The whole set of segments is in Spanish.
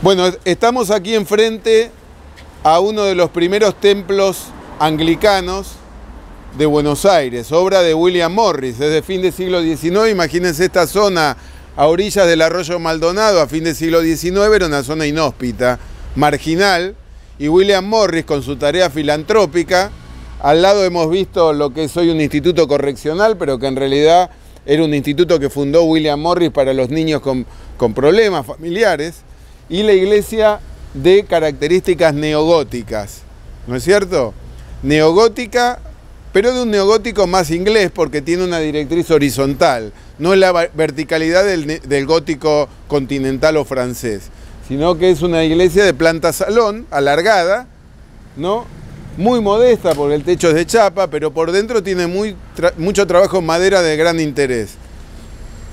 Bueno, estamos aquí enfrente a uno de los primeros templos anglicanos de Buenos Aires, obra de William Morris, desde fin del siglo XIX. Imagínense esta zona a orillas del arroyo Maldonado a fin del siglo XIX, era una zona inhóspita, marginal, y William Morris con su tarea filantrópica, al lado hemos visto lo que es hoy un instituto correccional, pero que en realidad era un instituto que fundó William Morris para los niños con, con problemas familiares, y la iglesia de características neogóticas, ¿no es cierto? Neogótica pero de un neogótico más inglés porque tiene una directriz horizontal, no es la verticalidad del, gótico continental o francés, sino que es una iglesia de planta salón, alargada, ¿no? muy modesta porque el techo es de chapa, pero por dentro tiene muy, mucho trabajo en madera de gran interés.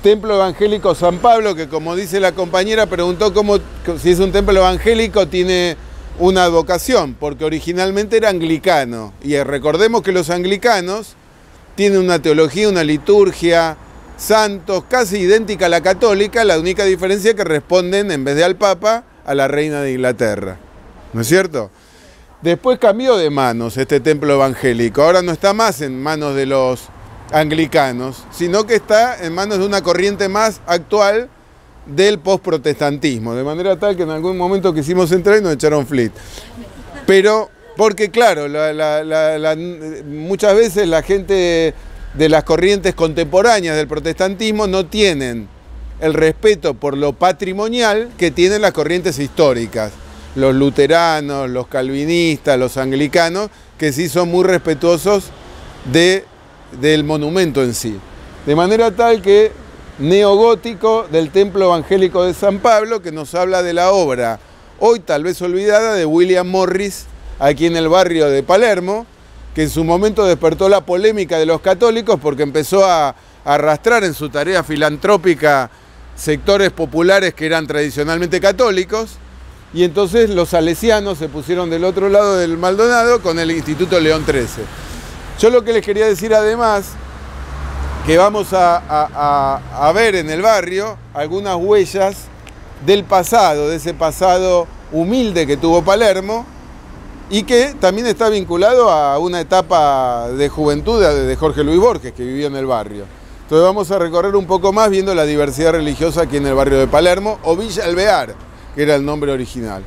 Templo Evangélico San Pablo, que como dice la compañera, preguntó cómo, si es un templo evangélico, tiene una vocación, porque originalmente era anglicano. Y recordemos que los anglicanos tienen una teología, una liturgia, santos, casi idéntica a la católica, la única diferencia es que responden, en vez de al Papa, a la reina de Inglaterra. ¿No es cierto? Después cambió de manos este templo evangélico. Ahora no está más en manos de los anglicanos, sino que está en manos de una corriente más actual del postprotestantismo, de manera tal que en algún momento quisimos entrar y nos echaron flit. Pero, porque claro, muchas veces la gente de las corrientes contemporáneas del protestantismo no tienen el respeto por lo patrimonial que tienen las corrientes históricas, los luteranos, los calvinistas, los anglicanos, que sí son muy respetuosos de, del monumento en sí. De manera tal que neogótico del Templo Evangélico de San Pablo, que nos habla de la obra, hoy tal vez olvidada, de William Morris, aquí en el barrio de Palermo, que en su momento despertó la polémica de los católicos porque empezó a arrastrar en su tarea filantrópica sectores populares que eran tradicionalmente católicos, y entonces los salesianos se pusieron del otro lado del Maldonado con el Instituto León XIII. Yo lo que les quería decir además que vamos a, ver en el barrio algunas huellas del pasado, de ese pasado humilde que tuvo Palermo y que también está vinculado a una etapa de juventud de Jorge Luis Borges que vivió en el barrio. Entonces vamos a recorrer un poco más viendo la diversidad religiosa aquí en el barrio de Palermo o Villa Alvear, que era el nombre original.